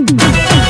Mm-hmm.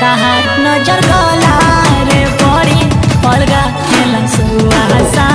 कहा नज़र गला रे बड़ी पलगा खेला सुहासा।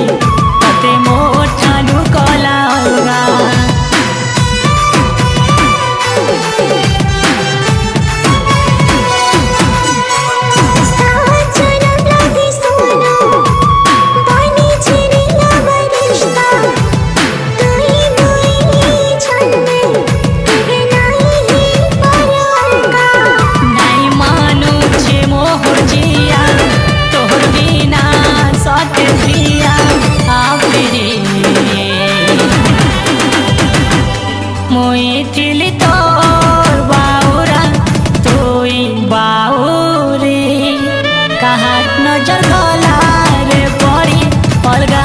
Thank you. कहा नज़र खोला रे पड़ी अलगा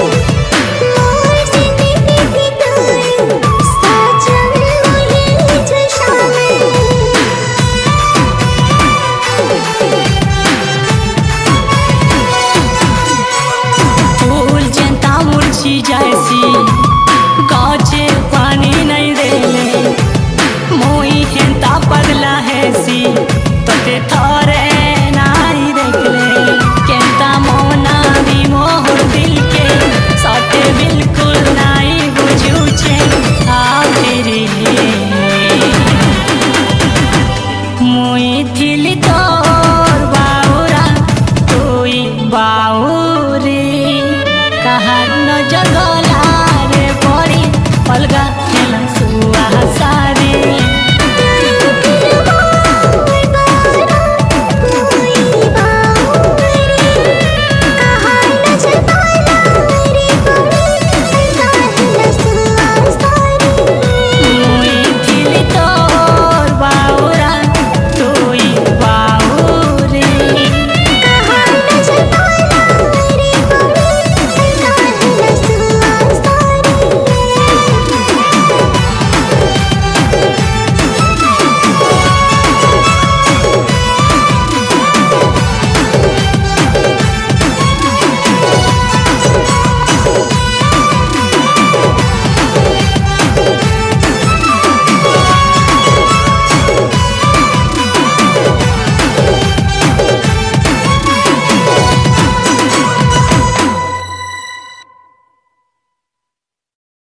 Oh.